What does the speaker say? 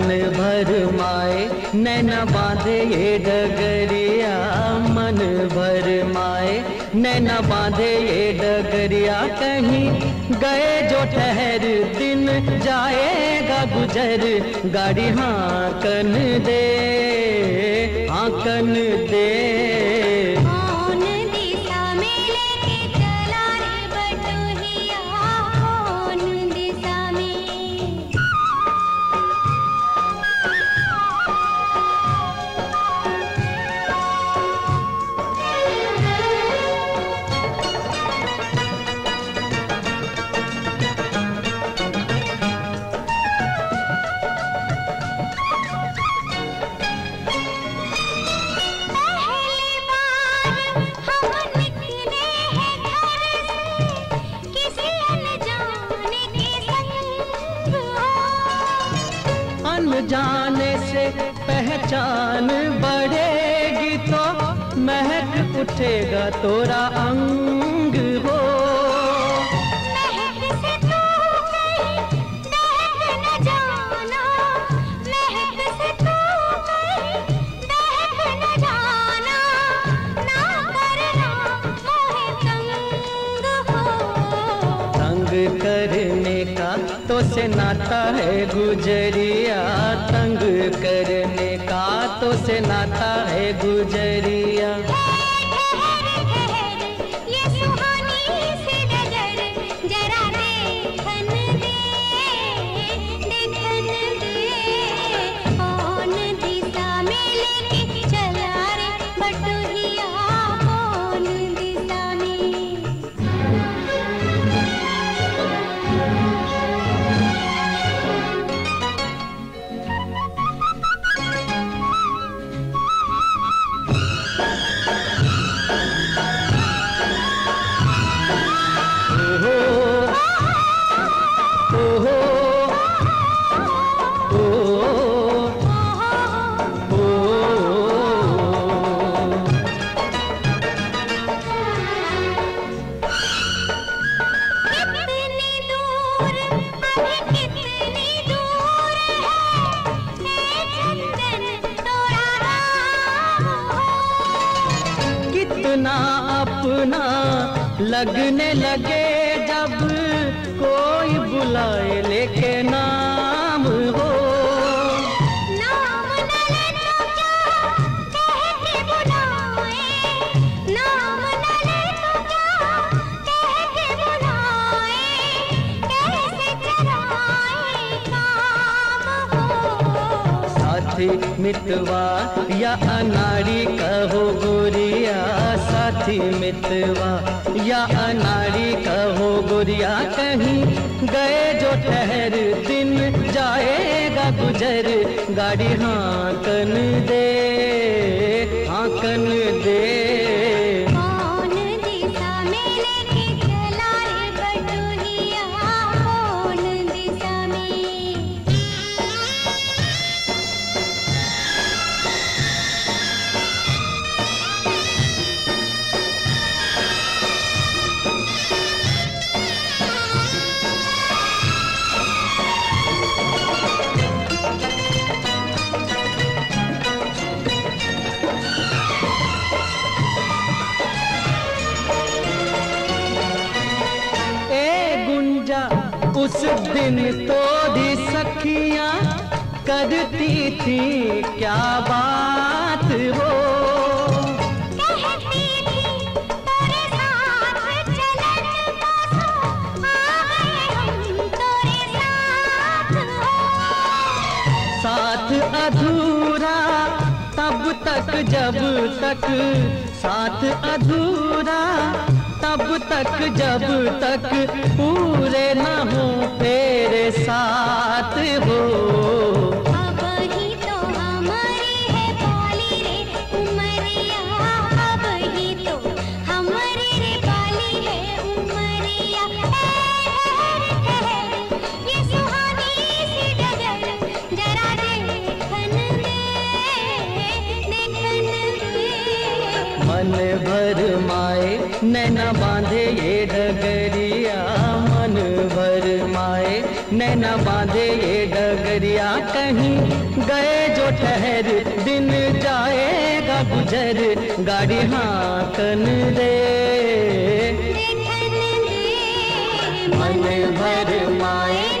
भर माए, नैना बांधे ये डगरिया, मन भर माए, नैना बांधे ये डगरिया। कहीं गए जो ठहर, दिन जाएगा गुजर, गाड़ी हाँ कन दे हाँ कन दे। अनजाने से पहचान बढ़ेगी तो महक उठेगा तोरा अंग हो तो से नाता है गुजरिया तंग करने का तो से नाता है गुजरिया। अपना लगने लगे जब कोई बुलाए लेके नाम हो। साथी मितवा, या अनाड़ी कहो गोरिया साथी मितवा, या अनाड़ी कहो गोरिया कहीं गए जो ठहर दिन, जाएगा गुजर, गाड़ी हाँकन दे हाँकन दे। उस दिन तो दी सखियाँ करती थी क्या बात हो? तेरे तेरे साथ अधूरा तब तक जब तक साथ अधूरा तब तक जब तक पूरे न हो तेरे साथ हो ही। मन भर माए नैना बांधे ये डगरिया। मन भर माए नैना बांधे ये डगरिया। कहीं गए जो ठहर दिन जाएगा गुजर। गाड़ी हाँकन दे। मन भर माए